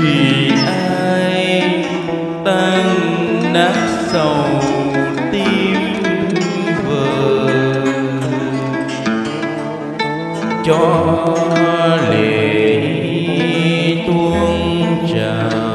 vì ai tan nát sầu tim vờ. Cho lệ tuôn trào.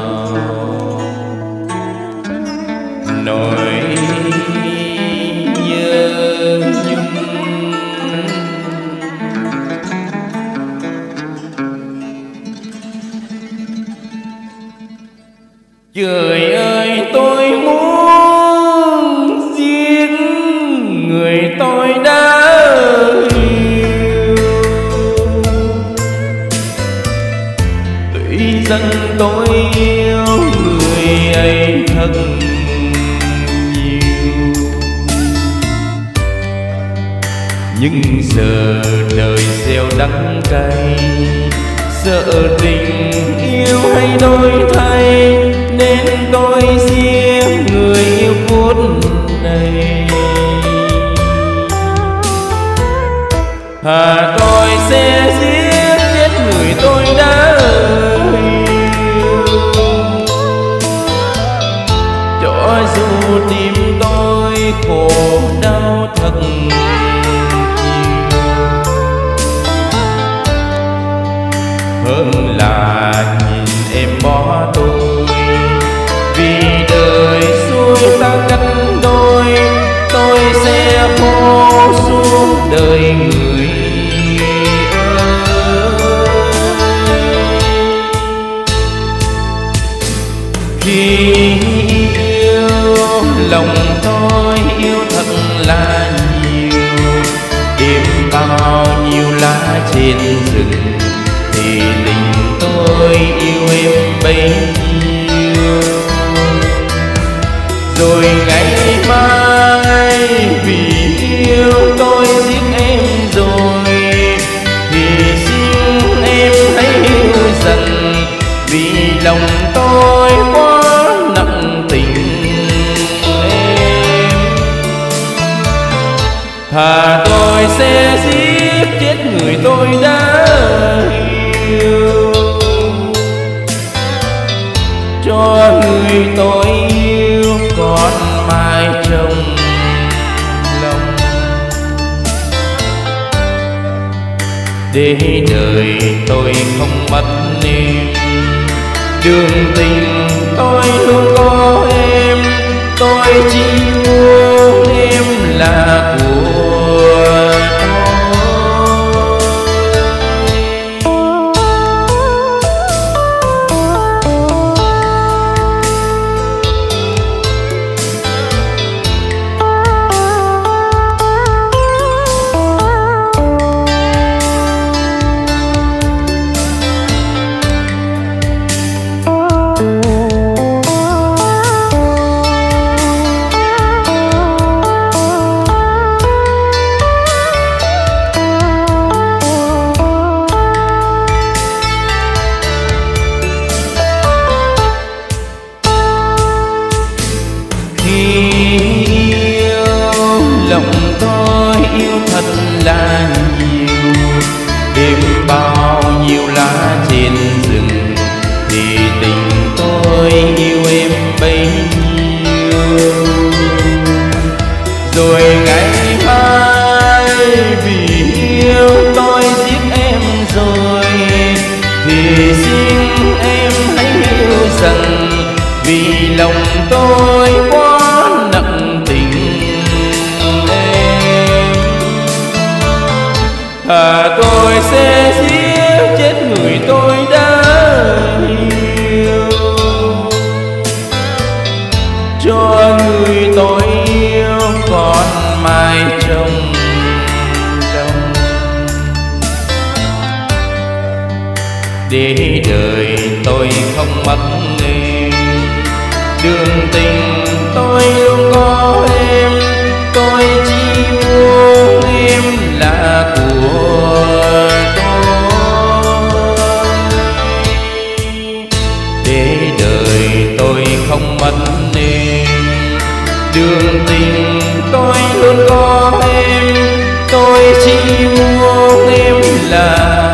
Nhưng giờ đời gieo đắng cay, Sợ tình yêu hay đổi thay, Nên tôi riêng người yêu phút này. Hà tôi sẽ giết chết người tôi đã yêu Cho dù tim tôi khổ đau thật lòng tôi yêu thật là nhiều. Đêm bao nhiêu lá trên rừng thì tình tôi yêu em bấy nhiêu thà sẽ giết chết người tôi đã yêu cho người tôi yêu còn mãi trong lòng. Để đời tôi không mất niềm đường tình tôi luôn có em. Tôi chỉ muốn em là tôi quá nặng tình. Em thà tôi sẽ giết chết người tôi đã yêu cho người tôi yêu còn mãi trong lòng để đời tôi không mất em đường tình tôi luôn có em tôi chỉ muốn em là của tôi. Để đời tôi không mất em đường tình tôi luôn có em tôi chỉ mua em là